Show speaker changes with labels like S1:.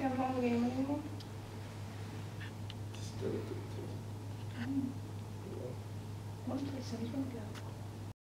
S1: you have home game anymore?
S2: Just did it to
S1: One place I don't go.